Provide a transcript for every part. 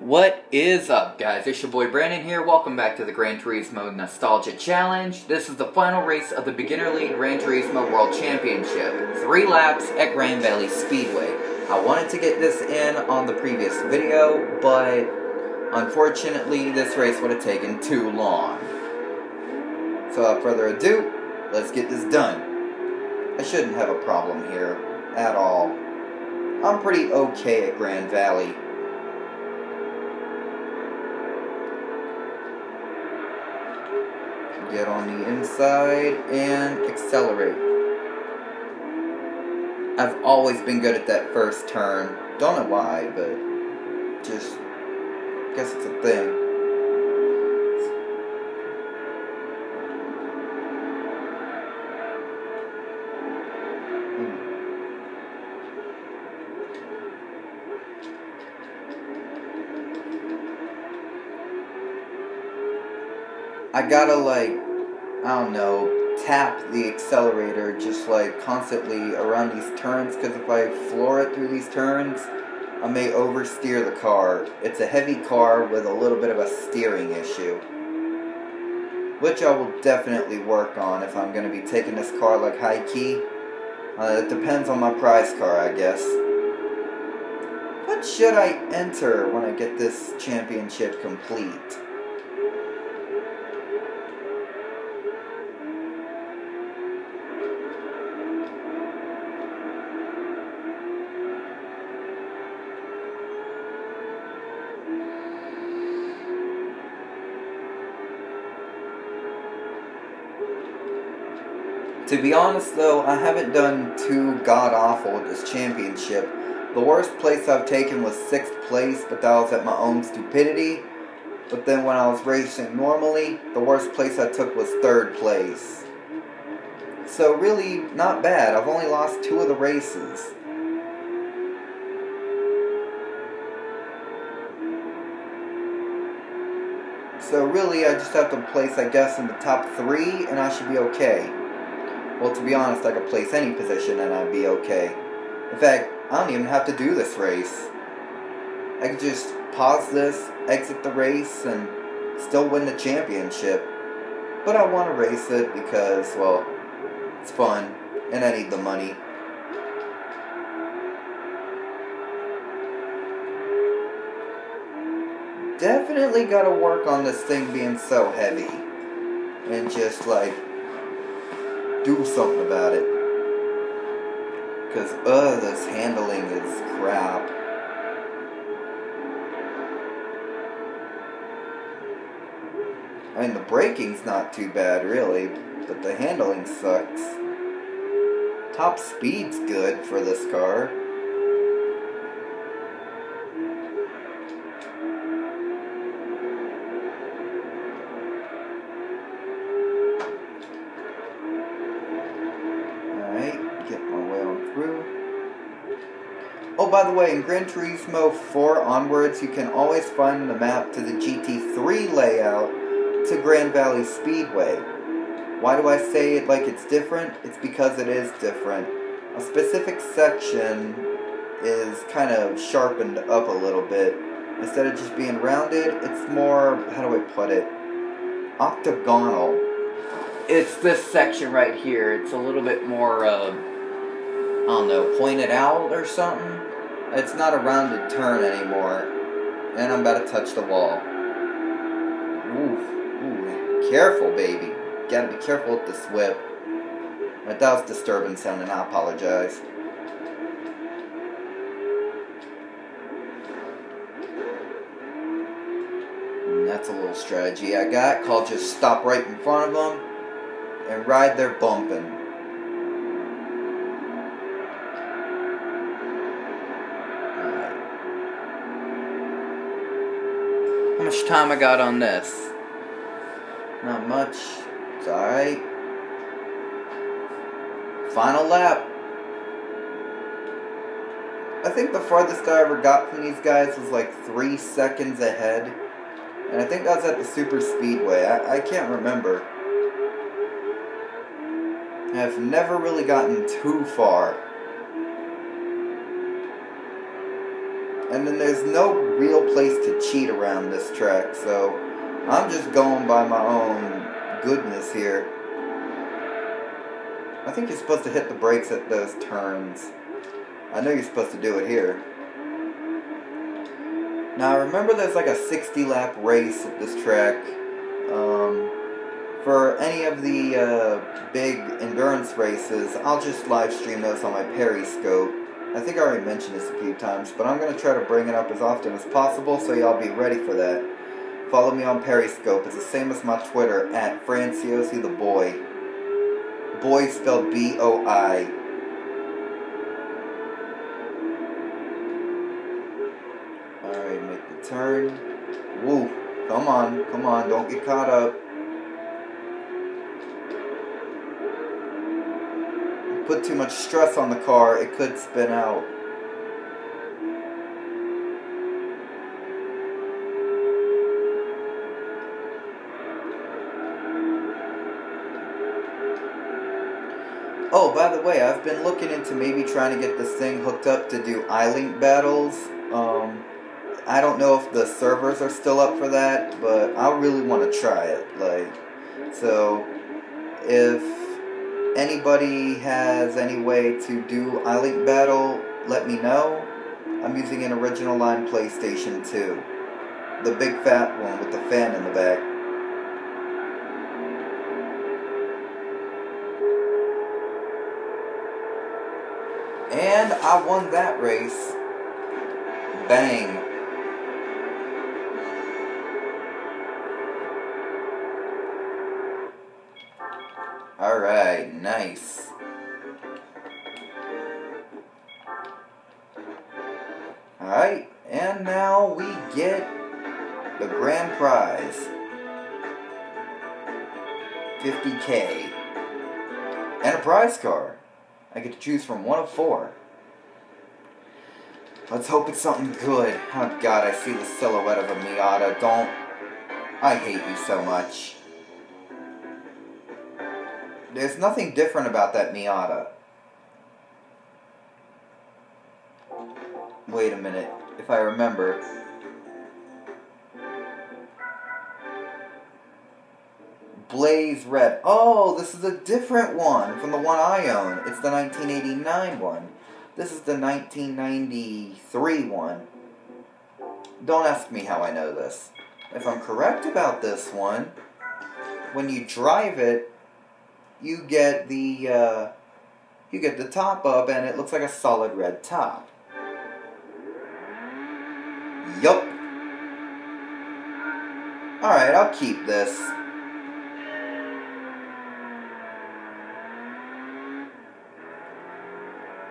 What is up, guys? It's your boy Brandon here. Welcome back to the Gran Turismo Nostalgia Challenge. This is the final race of the Beginner League Gran Turismo World Championship. Three laps at Grand Valley Speedway. I wanted to get this in on the previous video, but unfortunately this race would have taken too long. So without further ado, let's get this done. I shouldn't have a problem here at all. I'm pretty okay at Grand Valley. Get on the inside and accelerate. I've always been good at that first turn. Don't know why, but just guess it's a thing. I gotta like, I don't know, tap the accelerator just like constantly around these turns because if I floor it through these turns, I may oversteer the car. It's a heavy car with a little bit of a steering issue. Which I will definitely work on if I'm going to be taking this car like high key. Uh, it depends on my prize car, I guess. What should I enter when I get this championship complete? To be honest though, I haven't done too god awful with this championship. The worst place I've taken was 6th place, but that was at my own stupidity. But then when I was racing normally, the worst place I took was 3rd place. So really, not bad. I've only lost two of the races. So really, I just have to place, I guess, in the top three, and I should be okay. Well, to be honest, I could place any position and I'd be okay. In fact, I don't even have to do this race. I could just pause this, exit the race, and still win the championship. But I want to race it because, well, it's fun, and I need the money. Definitely gotta work on this thing being so heavy. And just like do something about it. Because, uh, this handling is crap. I mean, the braking's not too bad, really, but the handling sucks. Top speed's good for this car. Way, in Gran Turismo 4 onwards, you can always find the map to the GT3 layout to Grand Valley Speedway. Why do I say it like it's different? It's because it is different. A specific section is kind of sharpened up a little bit. Instead of just being rounded, it's more, how do I put it? Octagonal. It's this section right here. It's a little bit more, uh, I don't know, pointed out or something. It's not a rounded turn anymore. And I'm about to touch the wall. Oof. Ooh. Careful, baby. Gotta be careful with this whip. But That was disturbing sound, and I apologize. And that's a little strategy I got called just stop right in front of them and ride their bumping. Much time I got on this? Not much. It's alright. Final lap. I think the farthest I ever got from these guys was like three seconds ahead. And I think that was at the Super Speedway. I, I can't remember. I've never really gotten too far. And then there's no real place to cheat around this track, so I'm just going by my own goodness here. I think you're supposed to hit the brakes at those turns. I know you're supposed to do it here. Now, remember there's like a 60 lap race at this track. Um, for any of the uh, big endurance races, I'll just live stream those on my Periscope. I think I already mentioned this a few times, but I'm going to try to bring it up as often as possible so y'all be ready for that. Follow me on Periscope. It's the same as my Twitter, at Franciosi the Boy. Boy spelled B-O-I. Alright, make the turn. Woo. Come on, come on, don't get caught up. Put too much stress on the car, it could spin out. Oh, by the way, I've been looking into maybe trying to get this thing hooked up to do iLink battles. Um, I don't know if the servers are still up for that, but I really want to try it. Like, so if anybody has any way to do iLink battle, let me know. I'm using an original line PlayStation 2. The big fat one with the fan in the back. And I won that race. Bang. Alright, nice. Alright, and now we get the grand prize. 50k. And a prize card. I get to choose from one of four. Let's hope it's something good. Oh god, I see the silhouette of a Miata. Don't. I hate you so much. There's nothing different about that Miata. Wait a minute. If I remember. Blaze Red. Oh, this is a different one from the one I own. It's the 1989 one. This is the 1993 one. Don't ask me how I know this. If I'm correct about this one, when you drive it, you get the uh, you get the top up, and it looks like a solid red top. Yup. Alright, I'll keep this.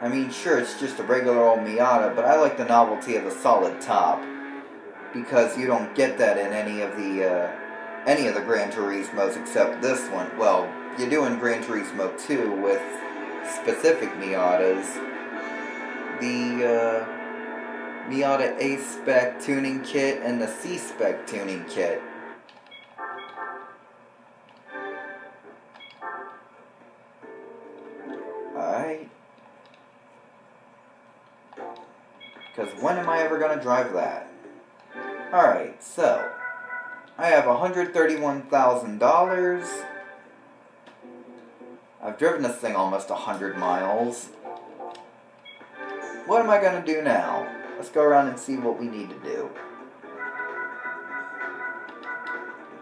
I mean, sure, it's just a regular old Miata, but I like the novelty of the solid top. Because you don't get that in any of the, uh, any of the Gran Turismos except this one. Well, you do in Gran Turismo 2 with specific Miatas. The, uh, Miata A-Spec tuning kit and the C-Spec tuning kit. Alright. Because when am I ever going to drive that? Alright, so. I have $131,000. I've driven this thing almost 100 miles. What am I going to do now? Let's go around and see what we need to do.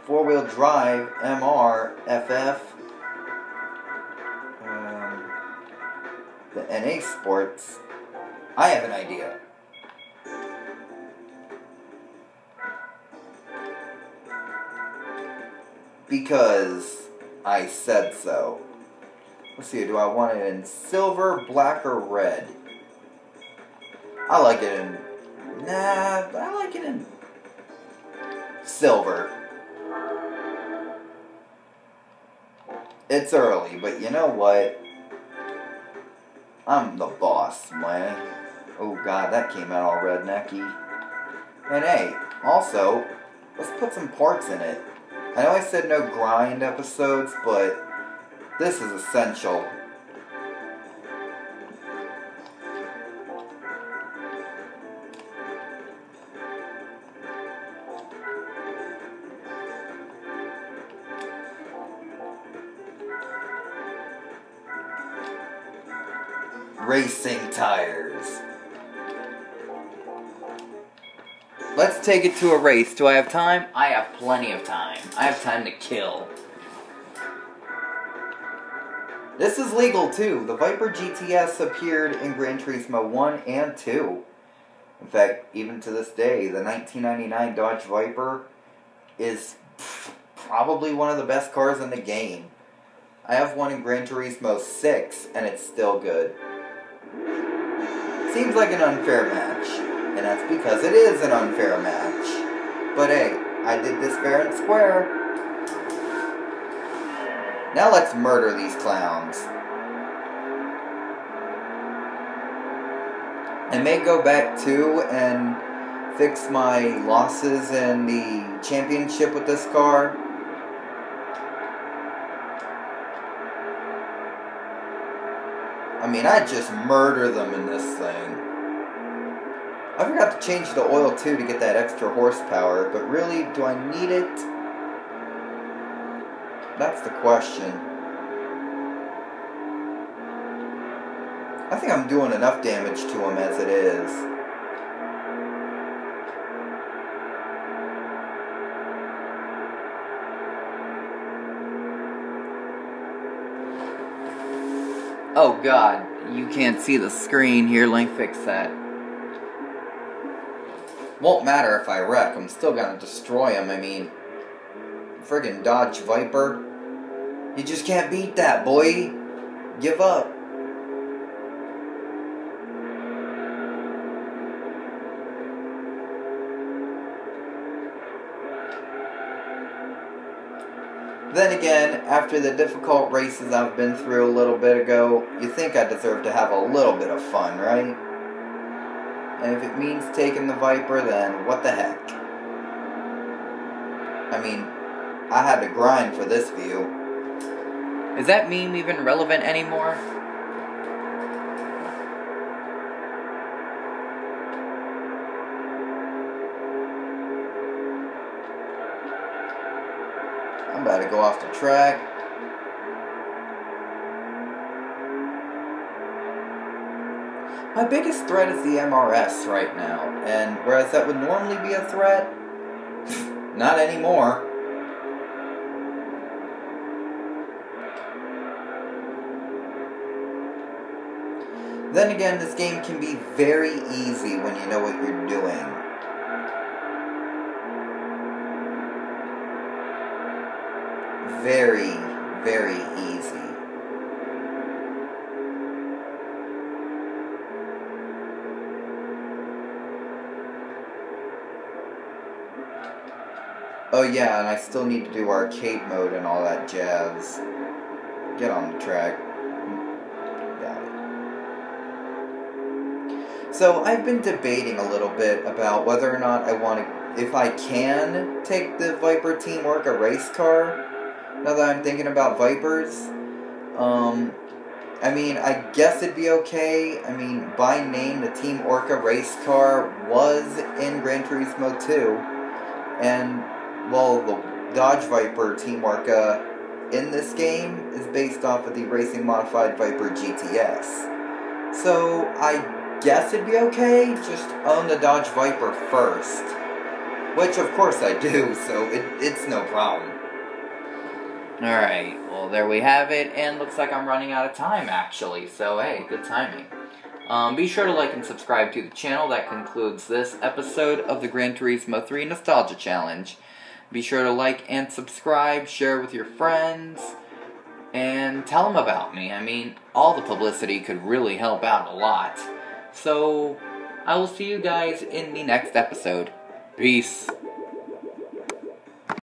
Four-wheel drive, MR, FF, um, the NA Sports. I have an idea. Because I said so. Let's see, do I want it in silver, black, or red? I like it in. Nah, I like it in silver. It's early, but you know what? I'm the boss, man. Oh god, that came out all rednecky. And hey, also, let's put some parts in it. I know I said no grind episodes, but this is essential. Racing tires. Let's take it to a race. Do I have time? I have plenty of time. I have time to kill. This is legal too. The Viper GTS appeared in Gran Turismo 1 and 2. In fact, even to this day, the 1999 Dodge Viper is probably one of the best cars in the game. I have one in Gran Turismo 6, and it's still good. Seems like an unfair match, and that's because it is an unfair match. But hey, I did this fair and square. Now let's murder these clowns. I may go back to and fix my losses in the championship with this car. I mean, I just murder them in this thing. I forgot to change the oil too to get that extra horsepower, but really, do I need it? That's the question. I think I'm doing enough damage to him as it is. Oh god, you can't see the screen here, let me fix that. Won't matter if I wreck, I'm still gonna destroy him, I mean... Friggin' Dodge Viper. You just can't beat that, boy! Give up. Then again, after the difficult races I've been through a little bit ago, you think I deserve to have a little bit of fun, right? And if it means taking the Viper, then what the heck? I mean, I had to grind for this view. Is that meme even relevant anymore? I'm about to go off the track. My biggest threat is the MRS right now, and whereas that would normally be a threat, not anymore. Then again, this game can be very easy when you know what you're doing. Very, very easy. Oh yeah, and I still need to do arcade mode and all that jazz. Get on the track. So I've been debating a little bit about whether or not I want to, if I can take the Viper Team Orca race car. Now that I'm thinking about Vipers, um, I mean, I guess it'd be okay. I mean, by name, the Team Orca race car was in Gran Turismo 2, and well, the Dodge Viper Team Orca in this game is based off of the Racing Modified Viper GTS. So I guess it'd be okay, just own the Dodge Viper first. Which of course I do, so it, it's no problem. Alright, well there we have it, and looks like I'm running out of time actually, so hey, good timing. Um, be sure to like and subscribe to the channel. That concludes this episode of the Gran Turismo 3 Nostalgia Challenge. Be sure to like and subscribe, share with your friends, and tell them about me. I mean, all the publicity could really help out a lot. So, I will see you guys in the next episode. Peace.